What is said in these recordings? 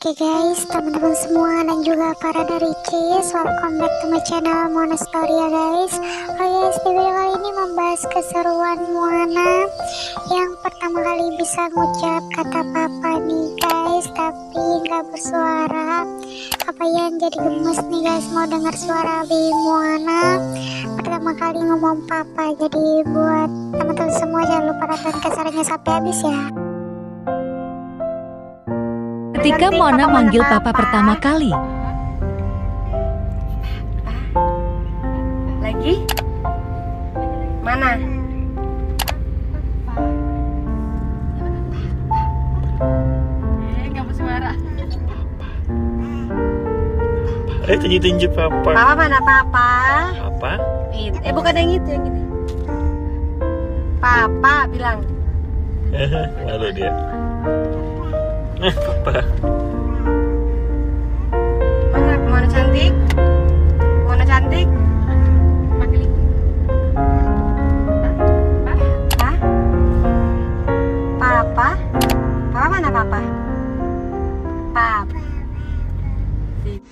Oke guys, teman-teman semua dan juga para dari Cis, welcome back to my channel Story ya guys. Oke guys, di video kali ini membahas keseruan Moana yang pertama kali bisa ngucap kata papa nih guys, tapi nggak bersuara. Apa yang jadi gemes nih guys mau dengar suara baby Moana pertama kali ngomong papa. Jadi buat teman-teman semua jangan lupa nonton keseruannya sampai habis ya. Ketika Mona manggil papa pertama kali, Lagi? Mana? Eh. Eh tunjuk-tunjuk papa. Papa mana papa? Apa? It- Eh bukan yang itu yang ini. Papa bilang. Malu dia. Eh, papa. Mana mana cantik? Mana cantik? Hah? Papa? Papa mana papa? Papa.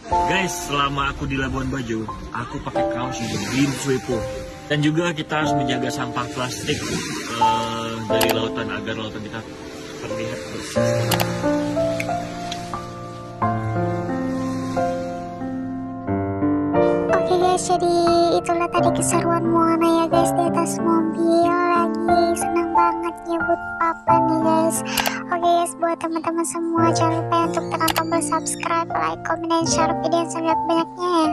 Guys, selama aku di Labuan Bajo, aku pakai kaos yang Green Sweepo. Dan juga kita harus menjaga sampah plastik eh, dari lautan agar lautan kita terlihat bersih. Oke guys, jadi itulah tadi keseruan Moana ya guys di atas mobil lagi senang banget nyebut papa nih guys. Oke guys, buat teman-teman semua jangan lupa untuk tekan tombol subscribe, like, comment, dan share video yang sangat banyaknya ya.